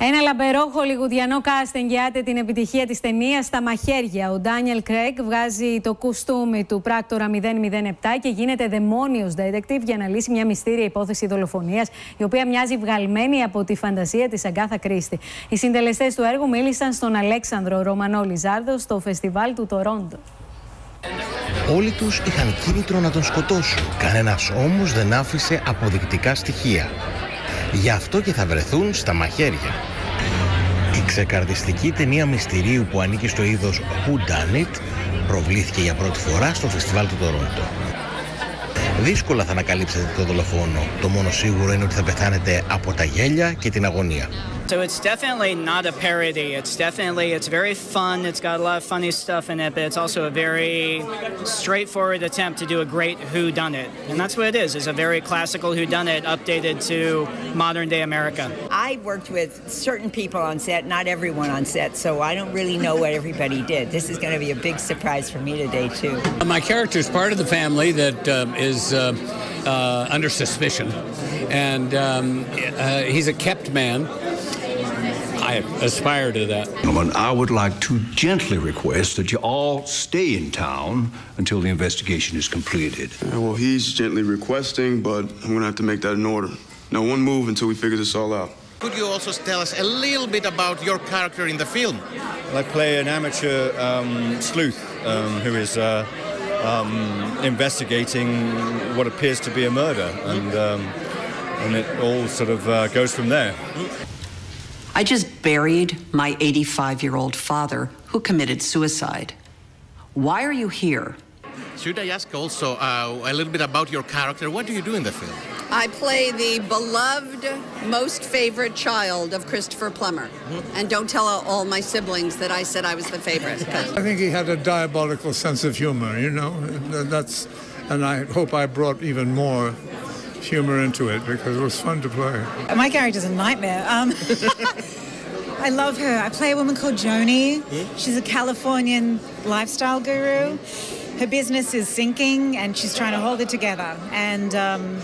Ένα λαμπερό χολιγουδιανό cast εγγυάται την επιτυχία της ταινίας στα μαχαίρια. Ο Ντάνιελ Κρέγκ βγάζει το κουστούμι του πράκτορα 007 και γίνεται δαιμόνιος detective για να λύσει μια μυστήρια υπόθεση δολοφονίας η οποία μοιάζει βγαλμένη από τη φαντασία της Αγκάθα Κρίστη. Οι συντελεστές του έργου μίλησαν στον Αλέξανδρο Ρωμανό Λιζάρδο στο φεστιβάλ του Τορόντο. Όλοι τους είχαν κίνητρο να τον σκοτώσουν. Κανένας όμως δεν άφησε αποδεικτικά στοιχεία. Γι' αυτό και θα βρεθούν στα μαχαίρια. Η ξεκαρδιστική ταινία μυστηρίου που ανήκει στο είδος Who Done It προβλήθηκε για πρώτη φορά στο φεστιβάλ του Τορόντο. Δύσκολα θα ανακαλύψετε το δολοφόνο. Το μόνο σίγουρο είναι ότι θα πεθάνετε από τα γέλια και την αγωνία. So it's definitely not a parody. It's definitely it's very fun. It's got a lot of funny stuff in it, but it's also a very straightforward attempt to do a great who done it. And that's what it is. It's a very classical who done it updated to modern day America. I worked with certain people on set, not everyone on set, so I don't really know what everybody did. This is going to be a big surprise for me today too. My character is part of the family that uh, is uh, uh, under suspicion, and um, uh, he's a kept man. I aspire to that. Gentlemen, I would like to gently request that you all stay in town until the investigation is completed. Yeah, well, he's gently requesting, but I'm going to have to make that an order. No one move until we figure this all out. Could you also tell us a little bit about your character in the film? I play an amateur um, sleuth um, who is uh, um, investigating what appears to be a murder, and, um, and it all sort of uh, goes from there. I just buried my 85 year old father who committed suicide. Why are you here? Should I ask also uh, a little bit about your character? What do you do in the film? I play the beloved, most favorite child of Christopher Plummer. Mm-hmm. And don't tell all my siblings that I said I was the favorite. I think he had a diabolical sense of humor, you know. That's, and I hope I brought even more humor into it because it was fun to play. My character's a nightmare. Um, I love her. I play a woman called Joni. She's a Californian lifestyle guru. Her business is sinking and she's trying to hold it together. And um,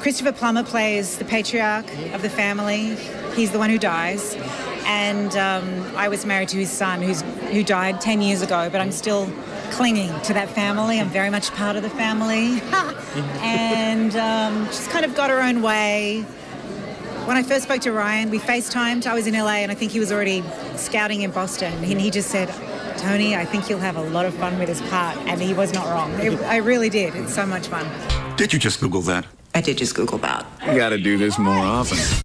Christopher Plummer plays the patriarch of the family. He's the one who dies. And um, I was married to his son who's, who died 10 years ago, but I'm still clinging to that family. I'm very much part of the family. and um, she's kind of got her own way. When I first spoke to Rian, we FaceTimed. I was in LA and I think he was already scouting in Boston. And he just said, Toni, I think you'll have a lot of fun with this part. And he was not wrong. It, I really did. It's so much fun. Did you just Google that? I did just Google that. You gotta do this more often.